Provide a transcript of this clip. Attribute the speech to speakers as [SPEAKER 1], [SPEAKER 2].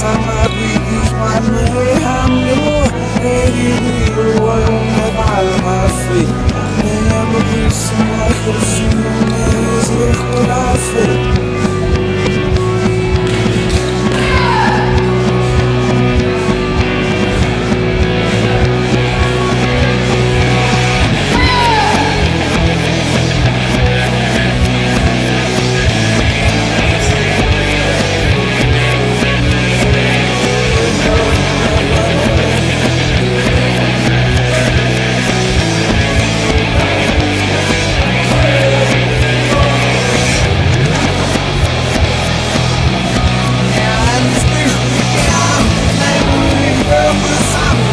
[SPEAKER 1] سما بيديش معناه حمله هيجي ويوم بعد ما في يا مبيس ما يخرجون يزيخ